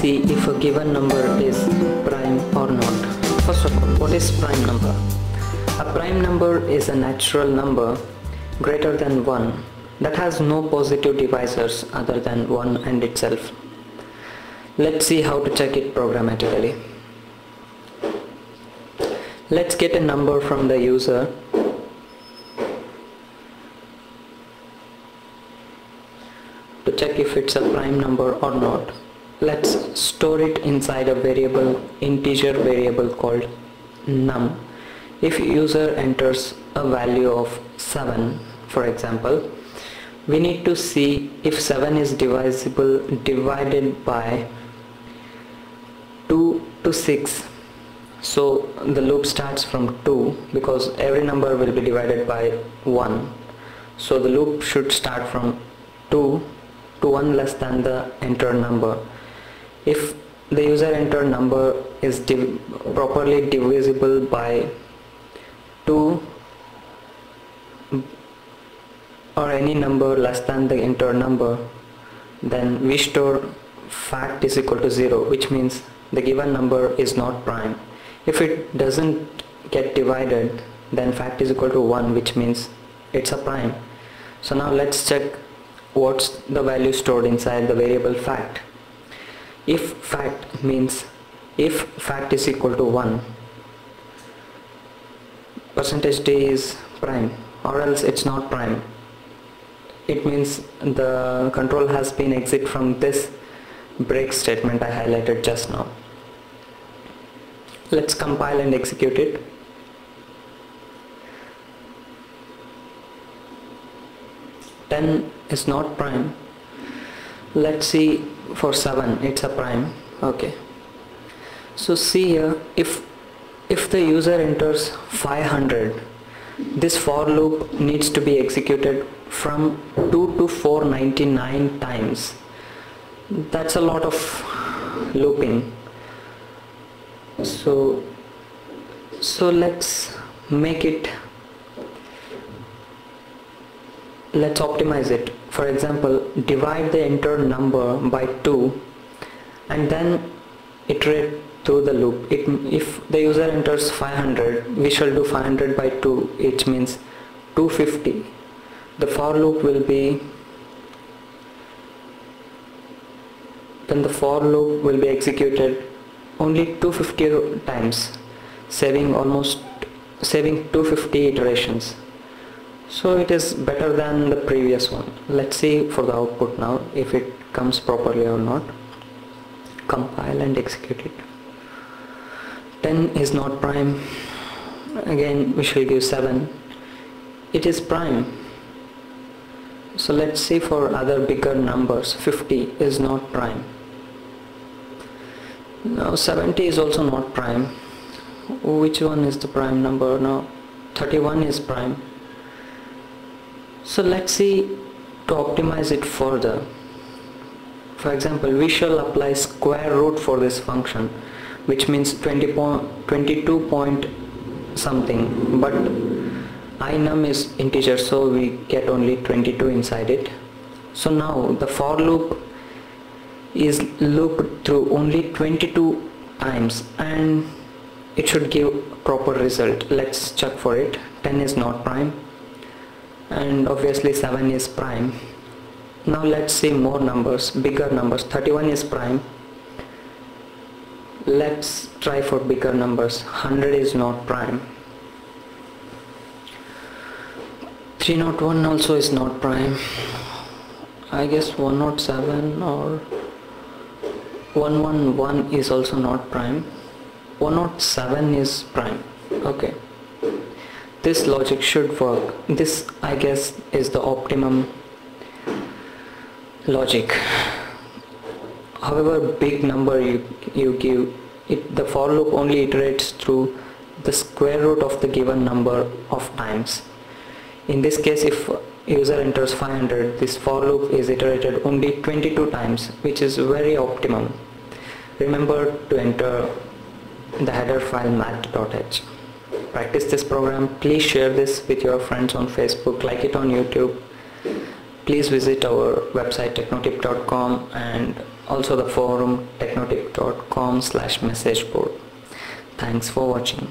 see if a given number is prime or not. First of all, what is prime number? A prime number is a natural number greater than 1 that has no positive divisors other than 1 and itself. Let's see how to check it programmatically. Let's get a number from the user to check if it's a prime number or not. Let's store it inside a variable, integer variable called num. If user enters a value of 7, for example, we need to see if 7 is divisible divided by 2 to 6 so the loop starts from 2 because every number will be divided by 1 so the loop should start from 2 to 1 less than the entered number if the user entered number is div properly divisible by 2 or any number less than the entered number then we store fact is equal to 0 which means the given number is not prime. If it doesn't get divided then fact is equal to 1 which means it's a prime. So now let's check what's the value stored inside the variable fact if fact means if fact is equal to 1 percentage d is prime or else it's not prime. It means the control has been exit from this break statement I highlighted just now. Let's compile and execute it. 10 is not prime. Let's see for 7 it's a prime. Okay. So see here if if the user enters 500 this for loop needs to be executed from 2 to 499 times. That's a lot of looping. So so let's make it let's optimize it. For example divide the entered number by 2 and then iterate through the loop. It, if the user enters 500 we shall do 500 by 2 which means 250 the for loop will be then the for loop will be executed only 250 times saving almost saving 250 iterations so it is better than the previous one. Let's see for the output now if it comes properly or not. Compile and execute it. 10 is not prime. Again we shall give 7 it is prime. So let's see for other bigger numbers. 50 is not prime. Now 70 is also not prime. Which one is the prime number? Now 31 is prime so let's see to optimize it further. For example, we shall apply square root for this function which means 20 point, 22 point something but inum is integer so we get only 22 inside it. So now the for loop is looped through only 22 times and it should give proper result. Let's check for it. 10 is not prime and obviously 7 is prime. Now let's see more numbers bigger numbers. 31 is prime. Let's try for bigger numbers. 100 is not prime. 301 also is not prime. I guess 107 or 111 is also not prime. 107 is prime. Okay this logic should work. This I guess is the optimum logic. However big number you, you give it the for loop only iterates through the square root of the given number of times. In this case if user enters 500 this for loop is iterated only 22 times which is very optimum. Remember to enter the header file math.h practice this program please share this with your friends on facebook like it on youtube. Please visit our website technotip.com and also the forum technotip.com slash message board. Thanks for watching